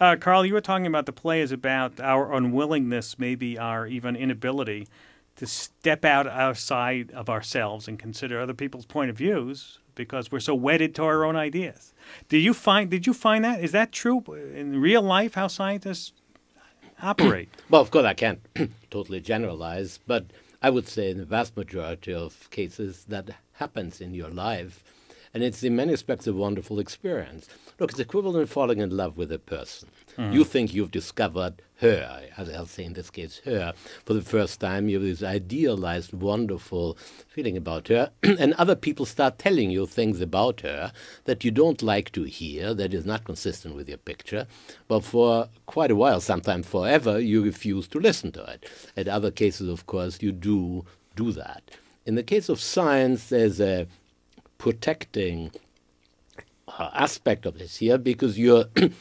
Uh, Carl, you were talking about the play is about our unwillingness, maybe our even inability to step out outside of ourselves and consider other people's point of views because we're so wedded to our own ideas. Do you find did you find that is that true in real life how scientists operate? well, of course I can't totally generalize, but I would say in the vast majority of cases that happens in your life and it's in many respects a wonderful experience. Look, it's equivalent to falling in love with a person. Mm. You think you've discovered her, as I'll say in this case, her, for the first time. You have this idealized, wonderful feeling about her, and other people start telling you things about her that you don't like to hear, that is not consistent with your picture. But for quite a while, sometimes forever, you refuse to listen to it. In other cases, of course, you do do that. In the case of science, there's a protecting uh, aspect of this here because you're in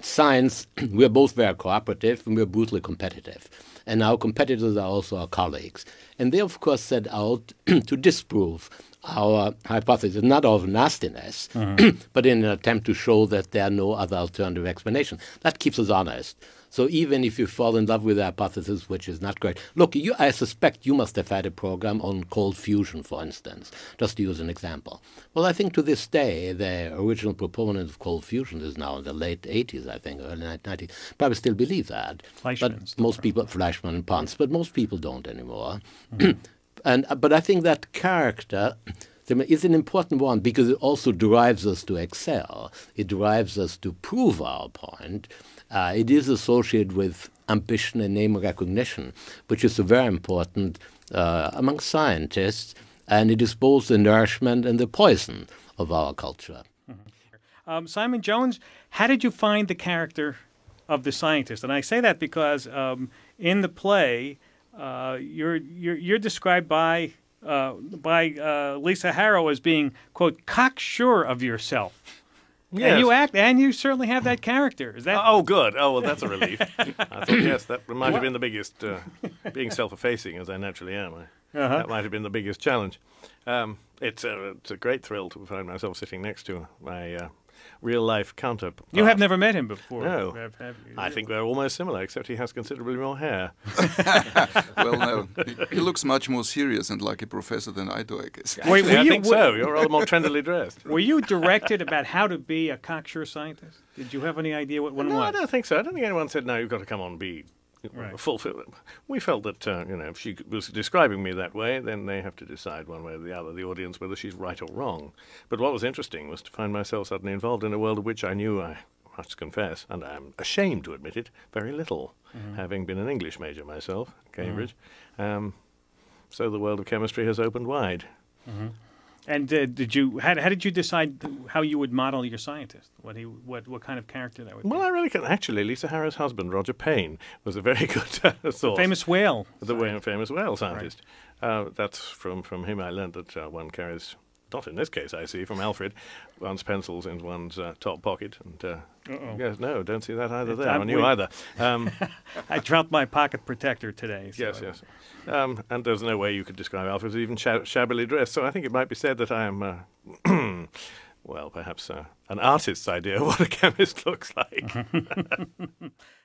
science we're both very cooperative and we're brutally competitive. And our competitors are also our colleagues. And they of course set out to disprove our hypothesis not of nastiness mm-hmm. but in an attempt to show that there are no other alternative explanations. That keeps us honest so even if you fall in love with the hypothesis, which is not great, look, you, I suspect you must have had a program on cold fusion, for instance, just to use an example. Well, I think to this day, the original proponent of cold fusion is now in the late 80s, I think, early 90s, probably still believe that. Fleischmann but most people, Fleischmann and Pons, but most people don't anymore. Mm-hmm. and But I think that character is an important one because it also drives us to excel. It drives us to prove our point. Uh, it is associated with ambition and name recognition, which is very important uh, among scientists, and it is both the nourishment and the poison of our culture. Mm-hmm. Um, Simon Jones, how did you find the character of the scientist? And I say that because um, in the play, uh, you're, you're, you're described by uh, by uh, Lisa Harrow as being quote cocksure of yourself. Yes. And you act, and you certainly have that character. Is that? Oh, good. Oh, well, that's a relief. I thought, yes, that might have been the biggest. Uh, being self-effacing as I naturally am, I, uh-huh. that might have been the biggest challenge. Um, it's a it's a great thrill to find myself sitting next to my uh, real life counterpart. You have ah. never met him before. No, have, have I think they're almost similar, except he has considerably more hair. well, no, he, he, looks much more serious and like a professor than I do, I guess. Wait, I you, think so. You're rather more trendily dressed. Were you directed about how to be a cocksure scientist? Did you have any idea what one no, was? I don't think so. I don't think anyone said no. You've got to come on be right. fulfill. We felt that uh, you know if she was describing me that way, then they have to decide one way or the other, the audience, whether she's right or wrong. But what was interesting was to find myself suddenly involved in a world of which I knew I must confess, and I'm ashamed to admit it, very little, mm-hmm. having been an English major myself, Cambridge. Mm-hmm. Um, so the world of chemistry has opened wide. Mm-hmm. And uh, did you how, how did you decide how you would model your scientist? What he what what kind of character that would be. well, be? I really can actually. Lisa Harrow's husband, Roger Payne, was a very good uh, source. famous whale. The famous whale scientist. Right. Uh, that's from from him I learned that uh, one carries not in this case, I see, from Alfred. One's pencils in one's uh, top pocket. And uh, yes, no, don't see that either there. I knew either. Um, I dropped my pocket protector today. So yes, yes. Um, and there's no way you could describe Alfred as even shab- shabbily dressed. So I think it might be said that I am. Uh, well, perhaps uh, an artist's idea of what a chemist looks like.